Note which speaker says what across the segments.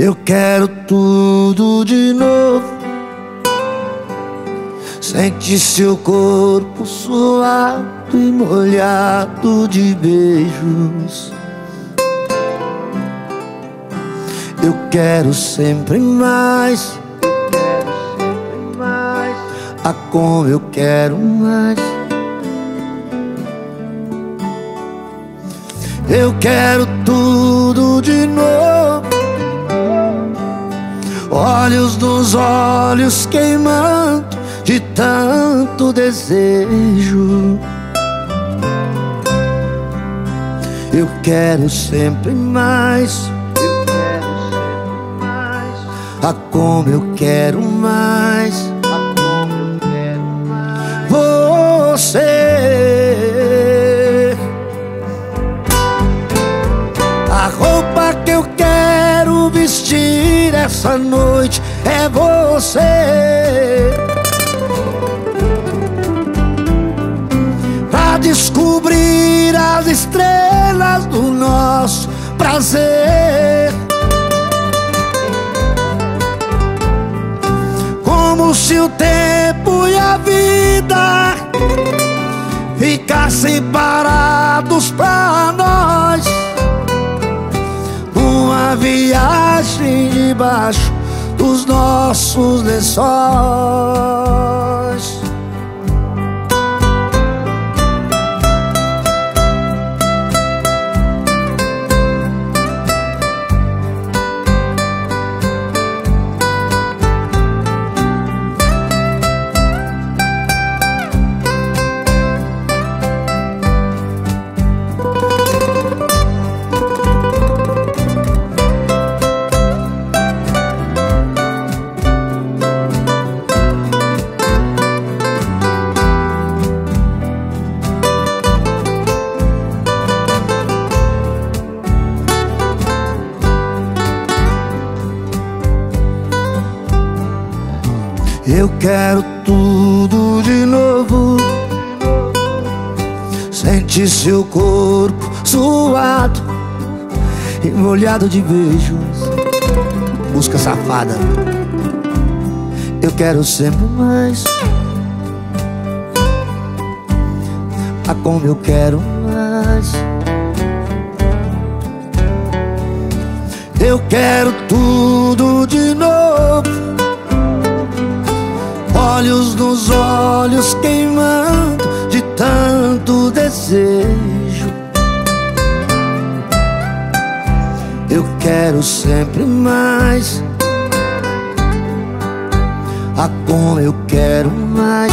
Speaker 1: Eu quero tudo de novo. Sente seu corpo suado e molhado de beijos. Eu quero sempre mais. A como eu quero mais. Eu quero tudo de novo. Olhos nos olhos queimando de tanto desejo. Eu quero sempre mais. Eu quero sempre mais. A como eu quero mais. A como eu quero mais. Você. A roupa que eu quero vestir essa noite é você. descobrir as estrelas do nosso prazer. Como se o tempo e a vida ficassem parados pra nós. Debaixo dos nossos lençóis. Eu quero tudo de novo. Sente seu corpo suado e molhado de beijos. Busca safada. Eu quero sempre mais. A como eu quero mais. Eu quero tudo de desejo. Eu quero sempre mais. A como eu quero mais.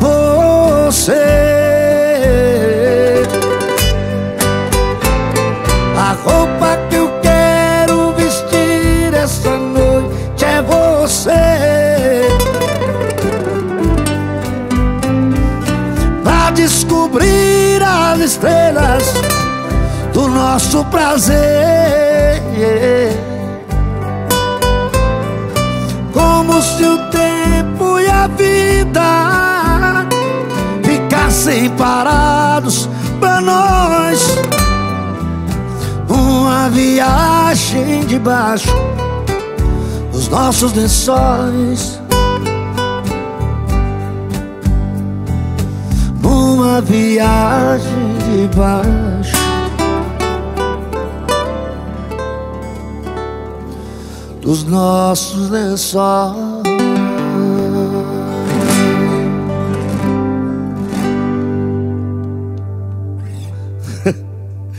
Speaker 1: Você. As estrelas do nosso prazer. Como se o tempo e a vida ficassem parados pra nós. Uma viagem debaixo dos nossos lençóis. Numa viagem debaixo dos nossos lençóis.